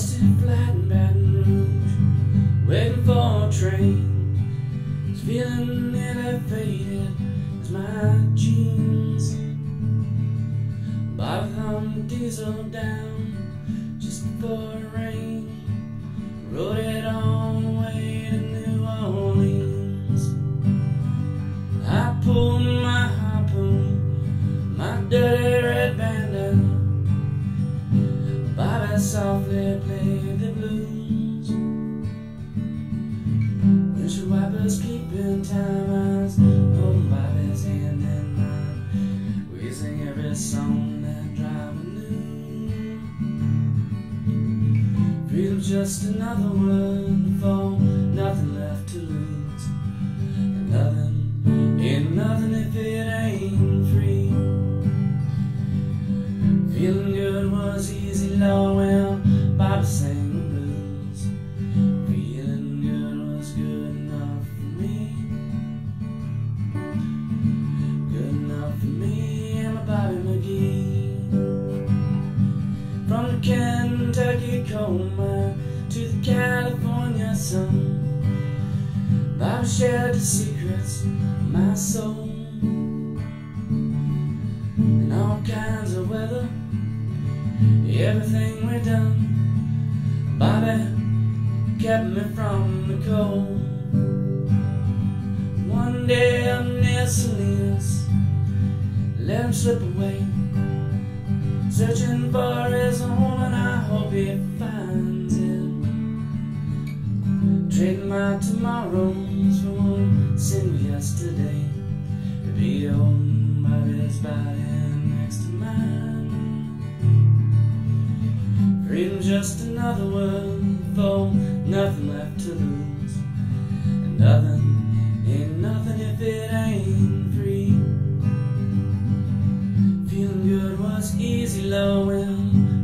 busted flat in Baton Rouge, waiting for a train. It's feeling elevated as my jeans. Bottom diesel down just for rain. Softly played the blues. Windshield wipers keeping time. I was holding oh, Bobby's hand in mine. We sing every song that driver knew. Freedom's just another word for nothing left to lose. And nothing ain't nothing if it ain't free. Feeling good was easy, Lord. Bobby shared the secrets of my soul. In all kinds of weather, everything we done. Bobby kept me from the cold. One day I'm near Salinas, let him slip away. Searching for his home, and I hope he finds. Trade my tomorrows for one single yesterday. To be old Mary's body next to mine. Freedom just another word for nothing left to lose. And nothing ain't nothing if it ain't free. Feeling good was easy, low,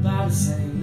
by the same.